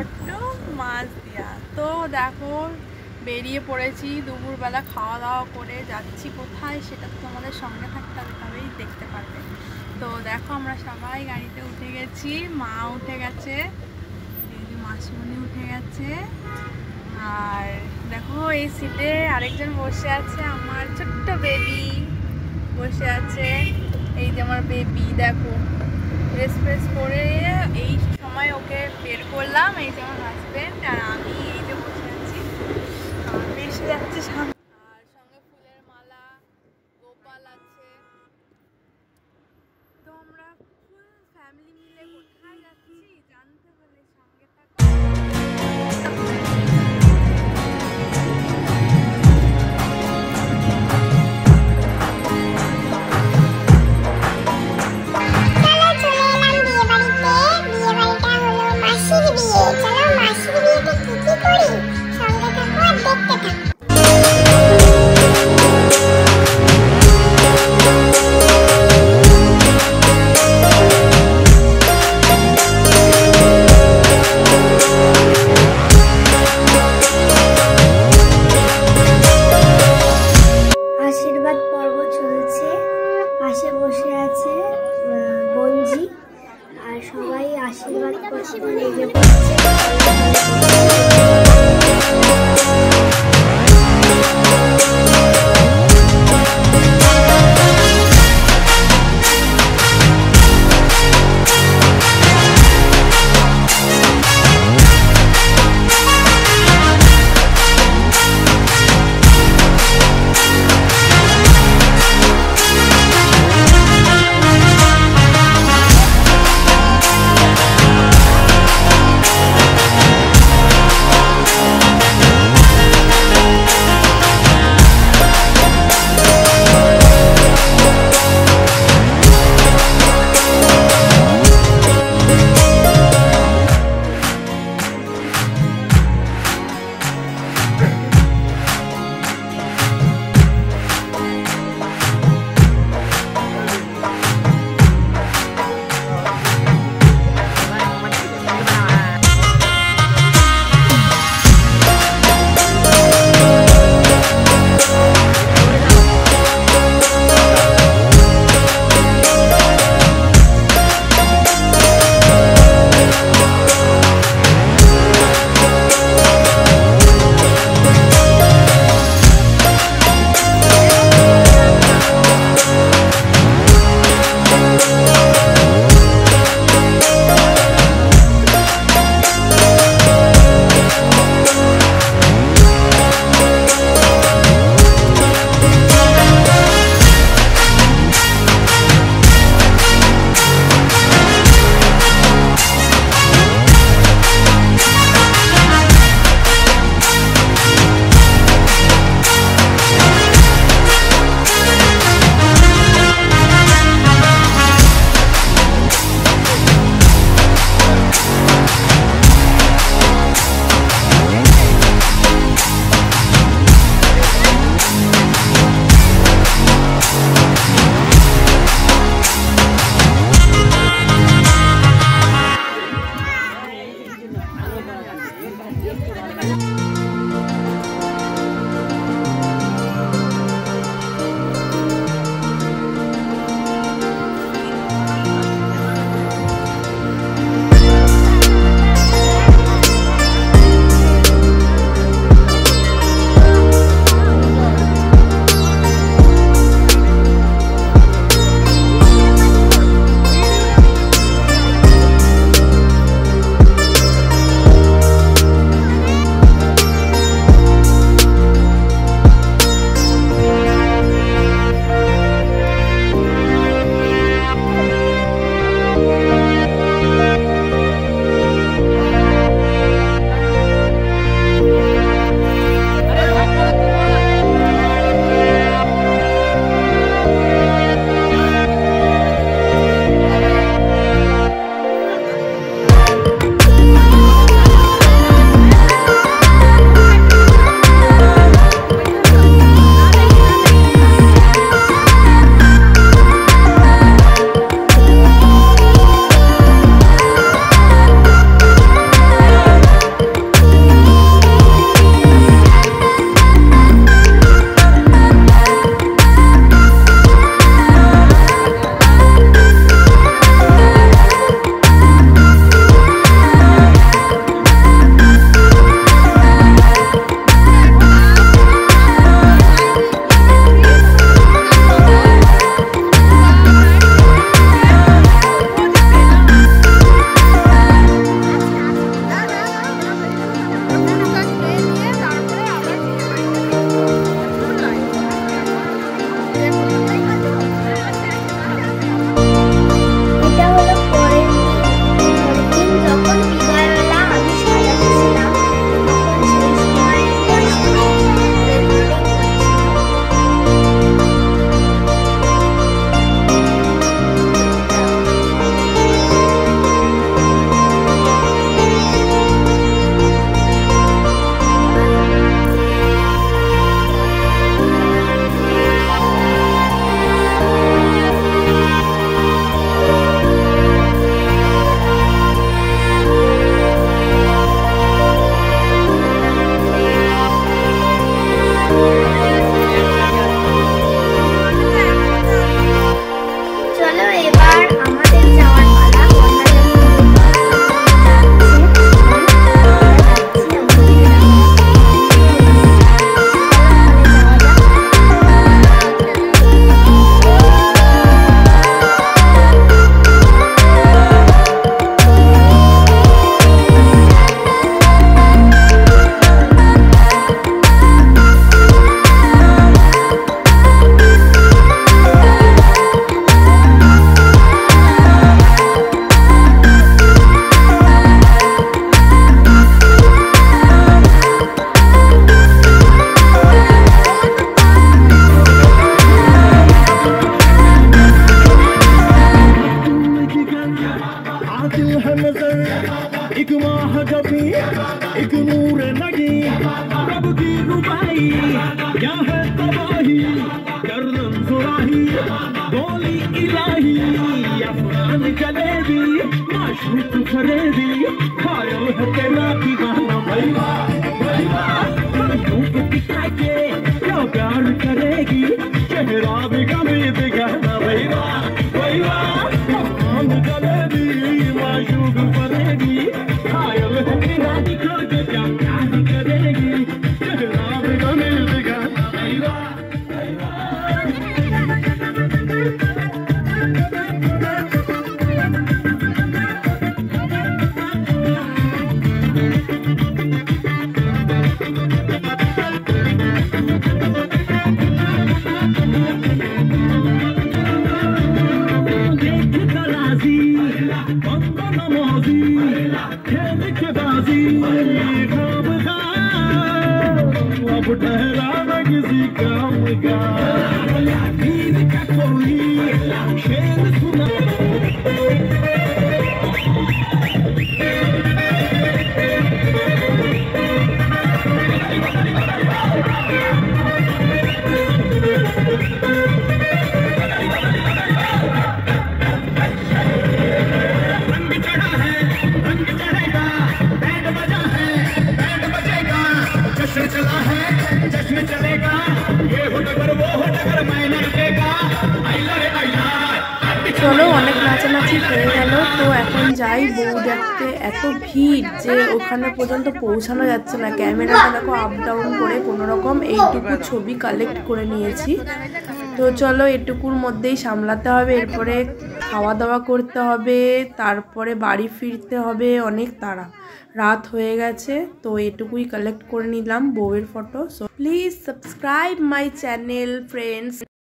ছোট্ট মাছ দিয়া। তো দেখো, বেরিয়ে পড়েছি, দুপুরবেলা খাওয়া দাওয়া করে যাচ্ছি কোথায় সেটা তো তোমাদের সঙ্গে থাকতে হবে, তবেই দেখতে পারবে। তো দেখো, আমরা সবাই গাড়িতে উঠে গেছি, মা উঠে গেছে মাসিমণি উঠে গেছে, আর দেখো, এই সিটে আরেকজন বসে আছে, আমার ছোট্ট বেবি বসে আছে, এই যে আমার বেবি দেখো ড্রেস ফ্রেস করে এই সময় ওকে বের করলাম এই যে আমার হাজব্যান্ড আর আমি এই যে বসে আছি। বেশি যাচ্ছে সামনে। সবাই আশীর্বাদ করতে লেগে পড়ছে চলো আর আমার रुबाई क्या है तबाही करम सुराही, बोली इलाही। अफगान जलेबी माशूक फरेबी। खायल है तेरा दीवाना भैया बंदूक दिखा के क्या प्यार करेगी। चेहरा भी गमे बंद नमाजी खेल के बाजी खाम अब ठहरा न किसी काम का जश्न चला है जश्न चलेगा ये हो नगर वो हो नगर मैंने देगा आइला रे आइला চলো অনেক নাচানাচি হয়ে গেল তো এখন যাই বউ দেখতে এত ভিড় যে ওখানে পর্যন্ত পৌঁছানো যাচ্ছে না ক্যামেরাটা দেখো আপ ডাউন করে কোনো রকম এইটুকু ছবি কালেক্ট করে নিয়েছি তো চলো এটুকুর মধ্যেই সামলাতে হবে এরপরে খাওয়া দাওয়া করতে হবে, তারপরে বাড়ি ফিরতে হবে, অনেক তারা রাত হয়ে গেছে, তো এটুকুই কালেক্ট করে নিলাম বউয়ের photo so please subscribe my channel friends